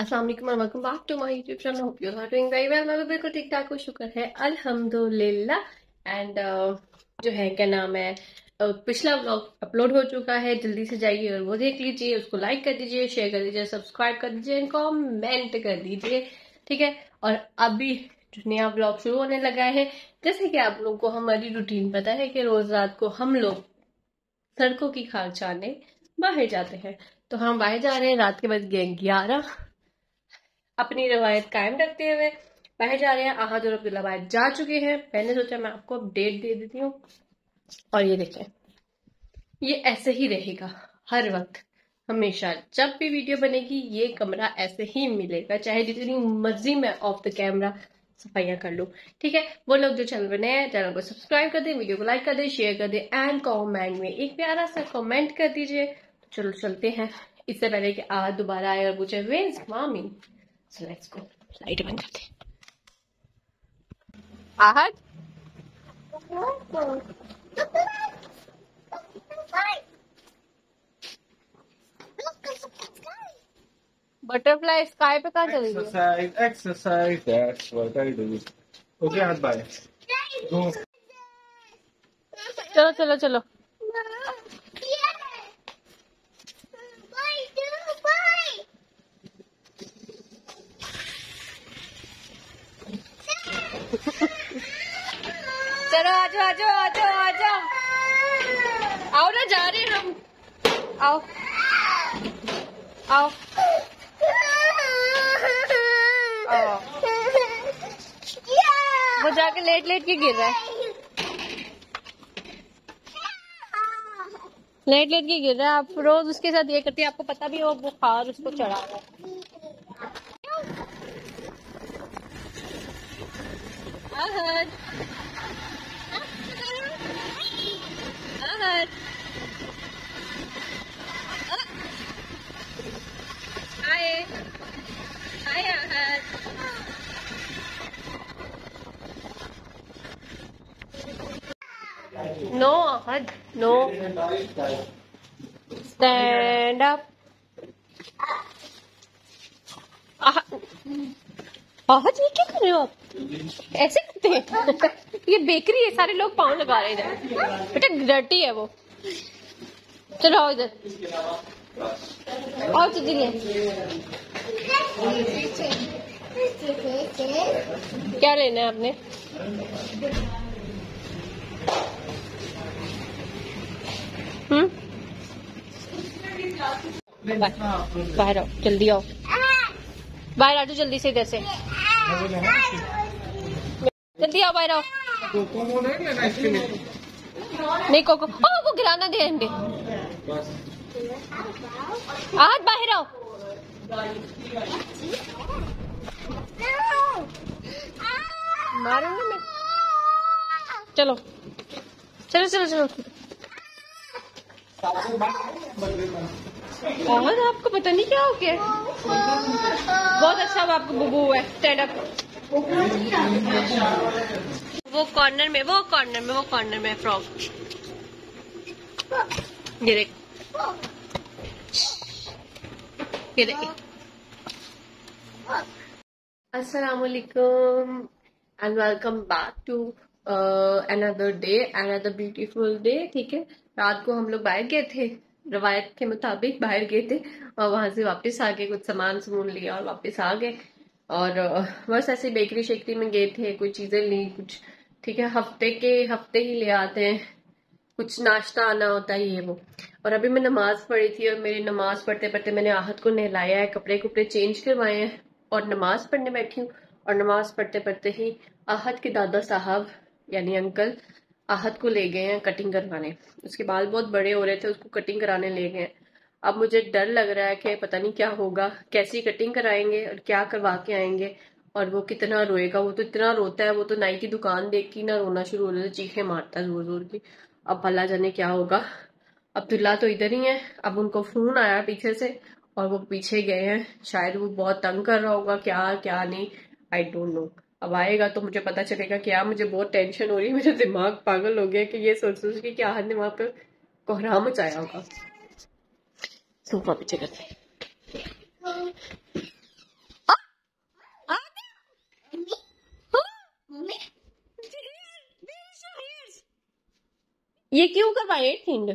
अस्सलाम वालेकुम welcome back to my YouTube channel hope you are doing very well मैं भी बिल्कुल ठीक ठाक हूँ शुक्र है। अल्हम्दुलिल्लाह। एंड uh, जो है क्या नाम है uh, पिछला व्लॉग अपलोड हो चुका है। जल्दी से जाइए और वो देख लीजिए। उसको लाइक कर दीजिए शेयर कर दीजिए सब्सक्राइब कर दीजिए एंड कॉमेंट कर दीजिए। ठीक है? और अभी जो नया ब्लॉग शुरू होने लगा है जैसे कि आप लोगों को हमारी रूटीन पता है कि रोज रात को हम लोग सड़कों की खाक छाने बाहर जाते हैं। तो हम बाहर जा रहे हैं। रात के बाद ग्यारह। अपनी रवायत कायम रखते हुए बाहर जा रहे हैं, आहद और अब्दुल्ला बाहर जा चुके हैं। मैंने सोचा मैं आपको अपडेट दे देती हूँ। और ये देखें, ये ऐसे ही रहेगा हर वक्त, हमेशा। जब भी वीडियो बनेगी, ये कमरा ऐसे ही मिलेगा। चाहे जितनी मर्ज़ी में ऑफ़ द कैमरा सफाइयाँ कर लूँ, ठीक है? वो लोग जो चैनल बने हैं चैनल को सब्सक्राइब कर दे वीडियो को लाइक कर दे शेयर कर दे एंड कॉमेंट में एक प्यारा सा कॉमेंट कर दीजिए। तो चलो चलते हैं। इससे पहले कि आज दोबारा आए और पूछे वेज मामी सो लेट्स गो लाइट बंद करते आहट? बटरफ्लाई स्काई पे कहाँ चली गई? Exercise, exercise, that's what I do. Okay, हाथ बाय. चलो चलो चलो चलो आओ ना, जा रहे हम। आओ। आओ। वो जाके लेट लेट के गिर रहा है। लेट लेट के गिर रहा है। आप रोज उसके साथ ये करती है, आपको पता भी है बुखार उसको चढ़ा हुआ है। Ahad. Ahad. Ah. Hi. Hi, Ahad. No, Ahad. No. Stand up. Ahad. Ahad ये क्या कर रहे हो आप ऐसे करते हैं ये बेकरी है, सारे लोग पाँव लगा रहे हैं बेटा डर्टी है वो। चलो आओ इधर। तो दिलिए क्या लेना है आपने? हम्म? बाहर आओ, जल्दी आओ। बाहर आ जाओ जल्दी से इधर से। जल्दी आओ बाहर आओ। नहीं, कोको। ओ वो गिराना दे अंडे। आज बाहर आओ। मारूँगी मैं। चलो। चलो चलो चलो। और आपको पता नहीं क्या हो गया? बहुत अच्छा आपको बुबू है स्टैंड अप वो कॉर्नर में, वो कॉर्नर में, वो कॉर्नर में फ्रॉक ये देख। ये देख। अस्सलाम वालेकुम and welcome back to another day another beautiful day ठीक है? रात को हम लोग बाहर गए थे। रवायत के मुताबिक बाहर गए थे और वहाँ से वापस आ गए, कुछ सामान सामून लिया और वापस आ गए। और बस ऐसे बेकरी शेकरी में गए थे कुछ चीज़ें ली, कुछ ठीक है, हफ़्ते के हफ़्ते ही ले आते हैं। कुछ नाश्ता आना होता है, ये वो। और अभी मैं नमाज़ पढ़ी थी और मेरी नमाज़ पढ़ते पढ़ते मैंने आहत को नहलाया है, कपड़े कुपड़े चेंज करवाए हैं और नमाज़ पढ़ने बैठी हूँ। और नमाज़ पढ़ते पढ़ते ही आहत के दादा साहब, यानी अंकल, आहत को ले गए हैं कटिंग करवाने। उसके बाल बहुत बड़े हो रहे थे, उसको कटिंग कराने ले गए। हैं अब मुझे डर लग रहा है कि पता नहीं क्या होगा, कैसी कटिंग कराएँगे और क्या करवा के आएँगे। और वो कितना रोएगा, वो तो इतना रोता है, वो तो नाई की दुकान देख के ना रोना शुरू हो जाता है, चीखें मारता ज़ोर ज़ोर की। अब भला जाने क्या होगा। अब्दुल्ला तो इधर ही है, अब उनको फ़ोन आया पीछे से और वो पीछे गए हैं। शायद वो बहुत तंग कर रहा होगा, क्या क्या नहीं आई डोंट नो अब आएगा तो मुझे पता चलेगा क्या मुझे बहुत टेंशन हो रही है, मेरा दिमाग पागल हो गया कि ये सोच सोच के क्या हमने वहाँ पे कोहराम मचाया होगा। सोफा पीछे करते हैं। ये क्यों करवाए थिंड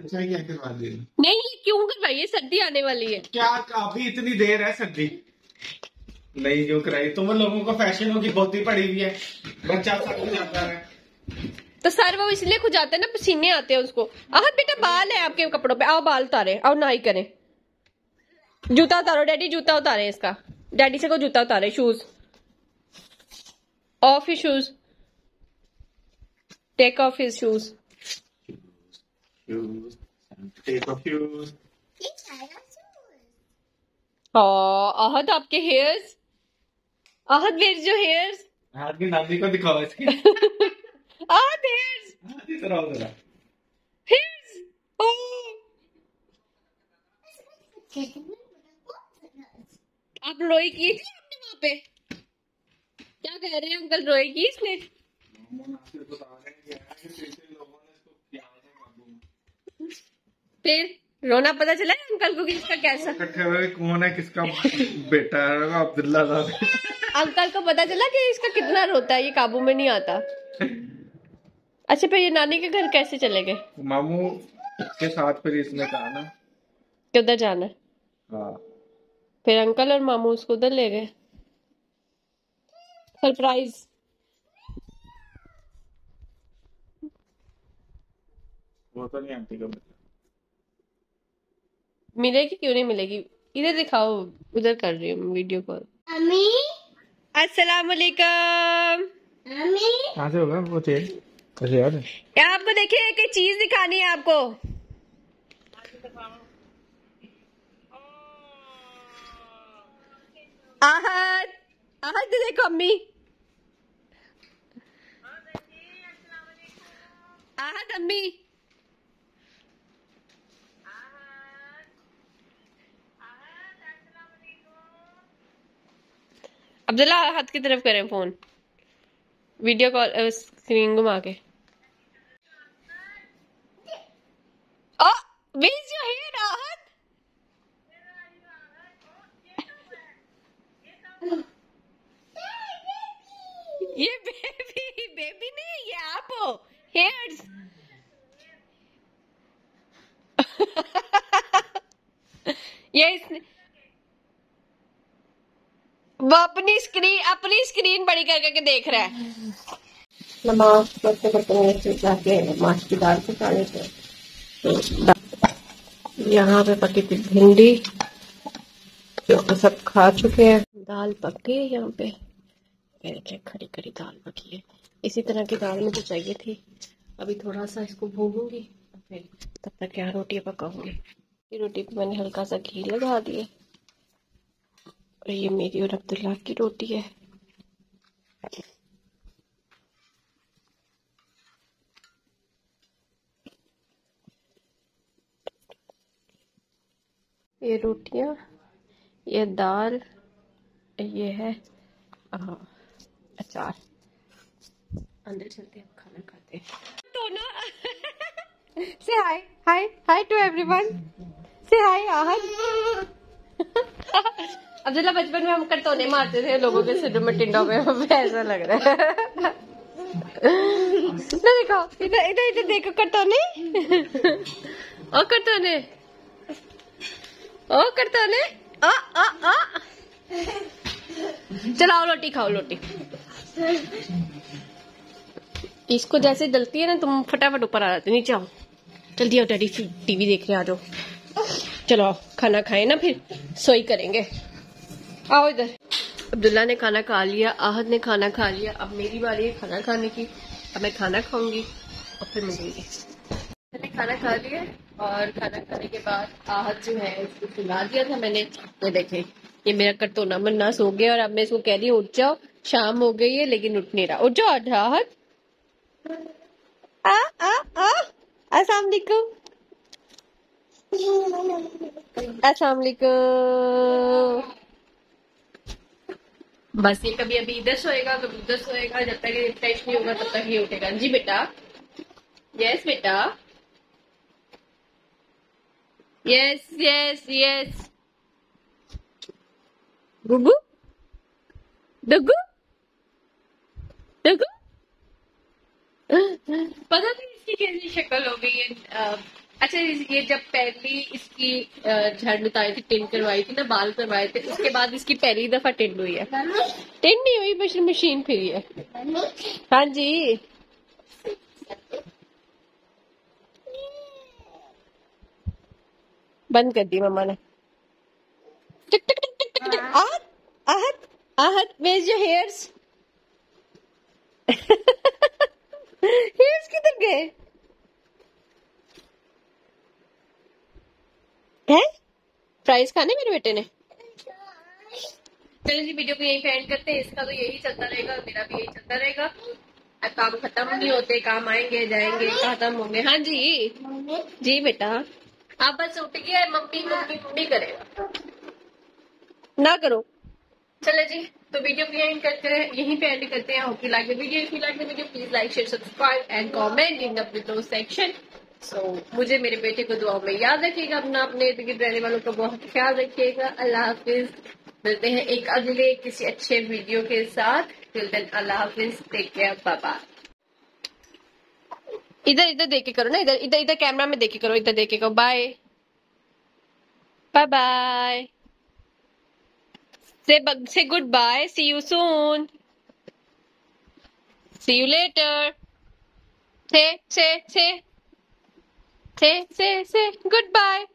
अच्छा क्या करवा दे नहीं ये क्यों करवाइए सर्दी आने वाली है। क्या अभी इतनी देर है सर्दी? नहीं जो कराई तुम लोगों को फ़ैशन की बहुत ही पड़ी हुई है। बच्चा सब जाता है। तो सर वो इसलिए खुजाते हैं ना पसीने आते हैं उसको। आहत बेटा बाल है आपके कपड़ों पे। आओ बाल उतारे। आओ ना ही करें। जूता उतारो। डैडी जूता उतारे इसका। डैडी से को जूता उतारे। शूज़। ऑफ़ ही shoes take off his shoes Shoes. Take off shoes. आहत आपके हेयर्स आहत वेयर जो हेयर्स की नानी को दिखाओ इसकी। आहत हेयर्स हाथ इधर आओ जरा। हेयर्स आप रोई की थी आपने वहाँ पे? क्या कह रहे हैं अंकल रोई की इसने? फिर रोना पता चला है अंकल को कि इसका कैसा कौन है किसका बेटा है? अब्दुल्ला साहब अंकल को पता चला कि इसका कितना रोता है ये काबू में नहीं आता। अच्छा फिर ये नानी के घर कैसे चले गए? मामू के साथ फिर इसने कहा ना कि उधर जाना है? हाँ। फिर अंकल और मामू उसको उधर ले गए। सरप्राइज़। वो तो नहीं आंटी का मिलेगी क्यों नहीं मिलेगी? इधर दिखाओ उधर कर रही हूँ वीडियो कॉल। अम्मी अस्सलाम वालेकुम अम्मी कहाँ से होगा वो चेन कैसे आपको देखिए एक चीज़ दिखानी है आपको। आहत आहत देखो अम्मी आहत अम्मी अब्दुल्ला, हाथ की तरफ़ करें फ़ोन। वीडियो कॉल स्क्रीन घुमा के? ये बेबी बेबी नहीं, ये आप हो। हेयर्स ये इसने वो अपनी स्क्रीन अपनी स्क्रीन बड़ी कर करके देख रहा है। नमाज़ पढ़ते पढ़ते जाके माछ की दाल पका लेते तो यहाँ पे पकी थी भिंडी, जो सब खा चुके हैं। दाल पकी है यहाँ पे। ये देखिए खड़ी खड़ी दाल पकी है? इसी तरह की दाल मुझे चाहिए थी। अभी थोड़ा सा इसको भूनूँगी, फिर तब तक यहाँ रोटियाँ पकाऊँगी। रोटी पे मैंने हल्का सा घी लगा दिए और ये मेरी और अब्दुल्ला की रोटी है। ये रोटियाँ ये दाल ये है अचार। अंदर चलते हैं खाना खाते हैं। तो ना से हाय हाय हाय टू एवरीवन से हाय आहद अब्दुल्ला बचपन में हम करतोने मारते थे, लोगों के सिर में टिंडों में ऐसा लग रहा है। ना देखो, इधर इधर इधर देखो करतोने और करतोने ओ करतोने आ आ आ चलाओ रोटी, खाओ रोटी। इसको जैसे डलती है ना, तुम फटाफट ऊपर आ जाते नीचे आओ। जल्दी आओ, डैडी, टीवी देख रहे आ जाओ। चलो, खाना खाए ना फिर, सोई करेंगे। आओ इधर। अब्दुल्ला ने खाना खा लिया, आहद ने खाना खा लिया। अब मेरी बारी है खाना खाने की। अब मैं खाना खाऊँगी और फिर मिलेंगे। मैंने खाना खा लिया और खाना खाने के बाद आहद जो है उसको सुला दिया था मैंने। ये देखे, ये मेरा करतोना मन्ना सो गया और अब मैं इसको कह रही हूँ, उठ जाओ, शाम हो गई है, लेकिन उठ नहीं रहा। उठ जाओ आहद। आ आ आ बस ये कभी अभी इधर सोएगा कभी उधर सोएगा जब तक ये फ्रेश नहीं होगा तब तक ये उठेगा। जी बेटा। यस बेटा। यस यस यस गुगू? डुगू डुगू पता नहीं इसकी कैसी शक्ल हो गई है अच्छा ये जब पहली इसकी झड़ उतारी थी टिंड करवाई थी ना बाल करवाए थे उसके बाद इसकी पहली दफ़ा टिंड हुई है। टिंड नहीं हुई बस मशीन फिरी है। हाँ जी। बंद कर दी मम्मा ने। टिक टिक टिक टिक टिक आहत आहत आहत वेज योर हेयर्स किधर गए है? फ्राइज खाने मेरे बेटे ने? चलो जी वीडियो को यही एंड करते हैं। इसका तो यही चलता रहेगा मेरा भी यही चलता रहेगा। अब काम खत्म नहीं होते काम आएँगे जाएँगे खत्म होंगे। हाँ जी। जी बेटा। आप बस उठ गया मम्मी मम्मी मम्मी करेगा ना करो। चले जी तो वीडियो को यहीं करते हैं। यहीं पे एंड करते हैं। Hope you like the video if you like the video please like share subscribe and comment in the section so so, मुझे मेरे बेटे को दुआ में याद रखिएगा अपना अपने इर्द गिर्द रहने वालों का बहुत ख्याल रखिएगा। अल्लाह हाफिज। मिलते हैं एक अगले किसी अच्छे वीडियो के साथ। टिल देन अल्लाह हाफिज। टेक केयर बाय इधर इधर देख करो ना इधर इधर इधर कैमरा में देख करो इधर देख करो। Bye bye bye say say goodbye. See you soon. See you later. Say say say. Say, say, say goodbye.